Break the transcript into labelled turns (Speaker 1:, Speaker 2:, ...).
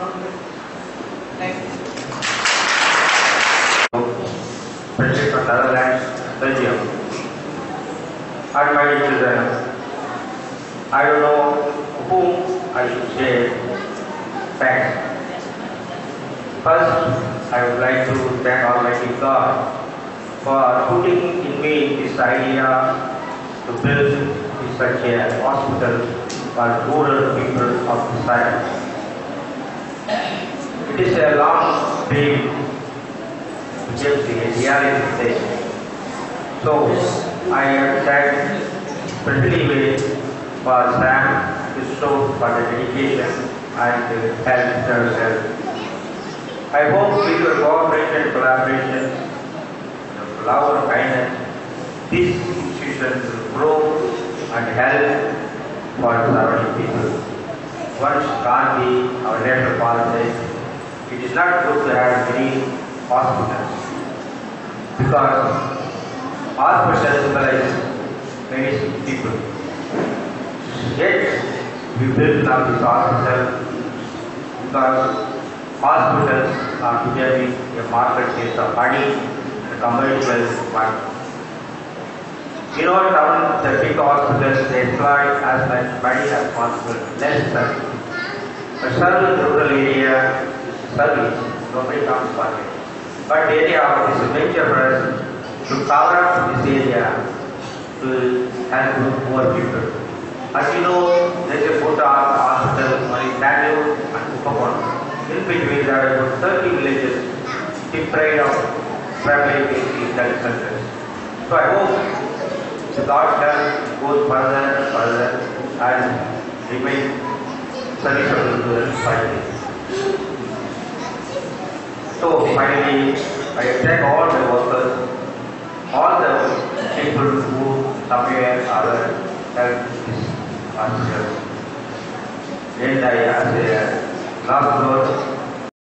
Speaker 1: Thank you.
Speaker 2: friendship from Netherlands, Belgium. And my children, I don't know whom I should say thanks. First, I would like to thank Almighty God for putting in me this idea to build such a hospital for rural people of the side. It is a long dream just the reality stage. So I thanked especially with for Sam Christo for the dedication and the help services. I hope with your cooperation, collaboration, your love and kindness, this institution will grow and help for surrounding people. Once Gandhi, our national policy, it is not good to have many hospitals because hospitals symbolize many people. Yet we build now this hospital because hospitals are today a marketplace of money and commercial money. In our town, the big hospitals employ as money as possible, less service. But in rural area nobody comes for it. But area is a major for us to cover up this area to help poor people. As you know, there is a good hospital only Bangalore and Uppagon. In between there are about 30 villages deprived of primary basic health centers. So I hope the God can go further and further and remain serviceable to the society. So finally, I thank all the workers, all the people who somewhere other help this hospital. And I, as a last note,